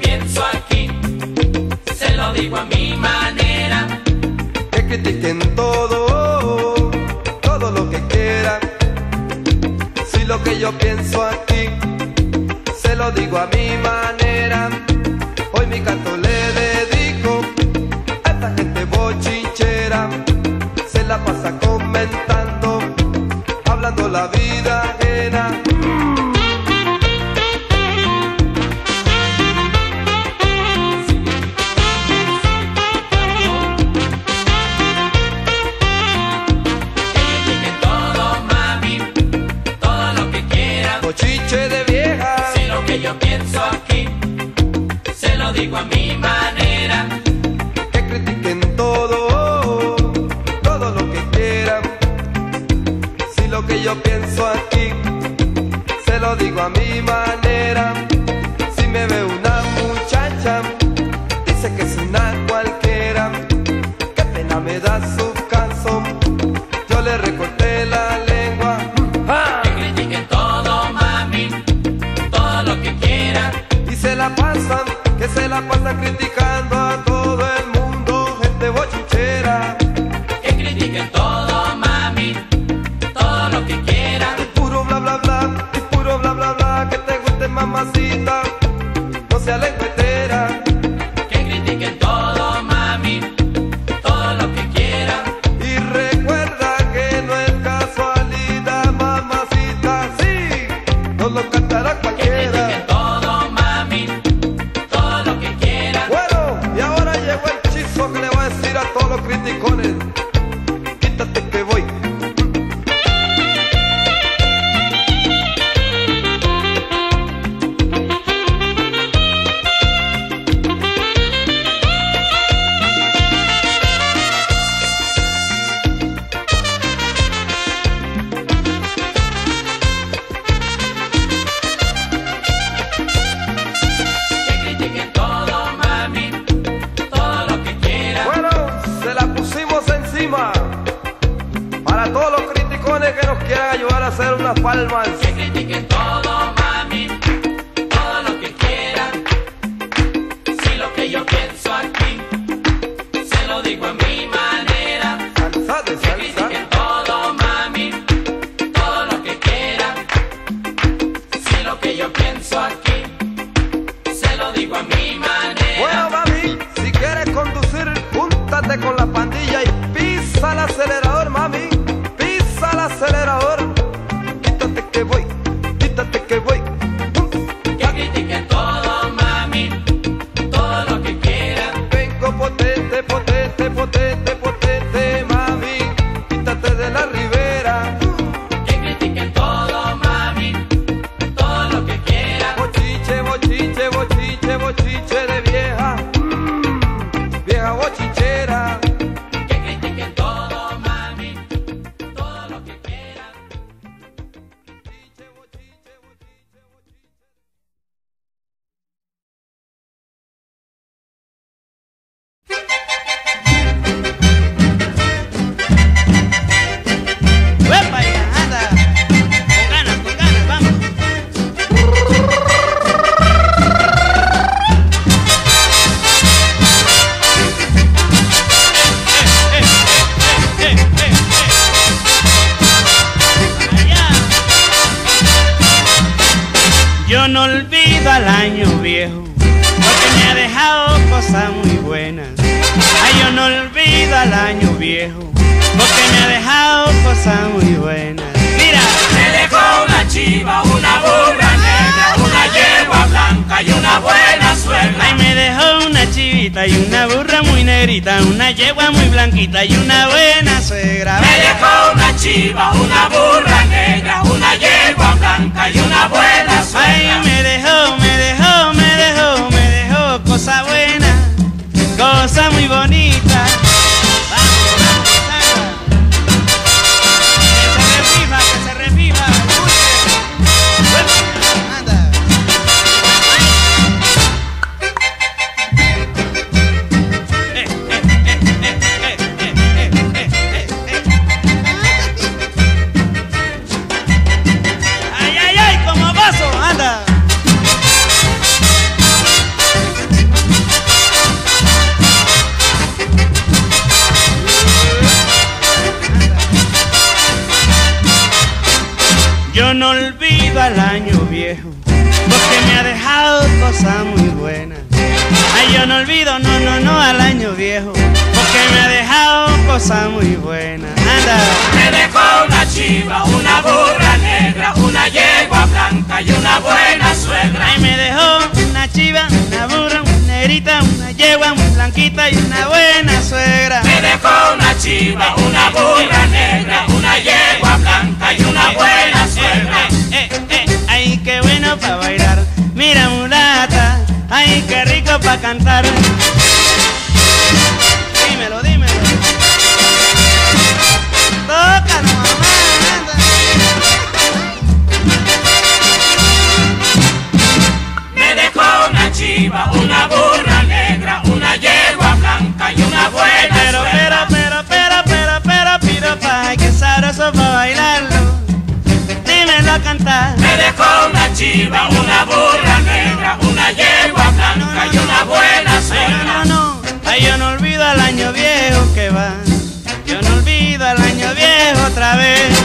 pienso aquí, se lo digo a mi manera. Que critiquen todo, todo lo que quieran. Si lo que yo pienso aquí, se lo digo a mi manera. Hoy mi canto le dedico a esta gente bochinchera. Se la pasa comentando, hablando la vida la pasan, que se la pasan criticando te voy hacer unas palmas. Que critiquen todo, mami, todo lo que quieran. Si lo que yo pienso aquí, se lo digo a mi manera. Salsa de Que salsa. critiquen todo, mami, todo lo que quieran. Si lo que yo pienso aquí, se lo digo a mi manera. Bueno, mami, si quieres conducir, júntate con la pandilla y pisa el acelerador, que voy. Muy buenas. Mira, Me dejó una chiva, una burra negra, una yegua blanca y una buena suegra. ay, me dejó una chivita y una burra muy negrita, una yegua muy blanquita y una buena suegra. Me dejó una chiva, una burra negra, una yegua blanca y una buena no olvido al año viejo, porque me ha dejado cosas muy buenas. Ay, yo no olvido, no, no, no al año viejo, porque me ha dejado cosas muy buenas. Anda. Me dejó una chiva, una burra negra, una yegua blanca y una buena suegra. Ay, me dejó una chiva, una burra, una negrita, una yegua, una blanquita y una buena suegra. Me dejó una chiva, una burra negra, una yegua blanca y una buena. Eh, eh, ay, qué bueno para bailar. Mira, mulata, ay, qué rico para cantar. Me dejó una chiva, una burra negra, una yegua blanca y una buena cena. No, no, ay, yo no olvido al año viejo que va. Yo no olvido al año viejo otra vez.